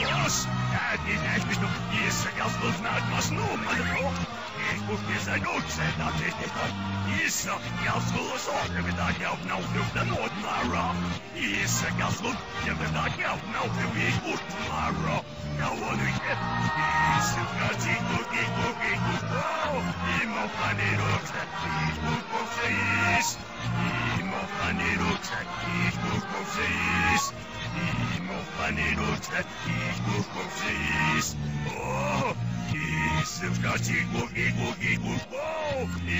Jos, äiti näistä iässä jalkut naakas nuumalla. Keskustes ein Utsenda tehtävä. Issä jalkulla sohjavita jaupnauhjuvta nuotmaara. Issä jalkut javita jaupnauhjuvi utmaara. Kauan yhä. Issä katsi kuki kuki kukko. Imo panerokset, kukko seis. Imo panerokset, kukko seis. Imo panerokset, kukko seis. Oh! Symskaci kuki kuki kukwo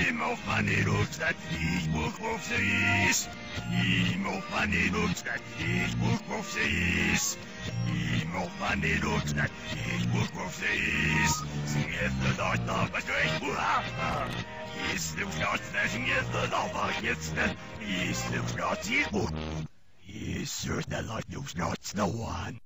Imo faniruk dat ich bukwo dat ich bukwo wsis Imo faniruk dat ich bukwo wsis Zniewte dort na bezweet Ura Jestem szkoczne zniewte na wagniecne Jestem szkocji buk Jest er der Leute szkoczne one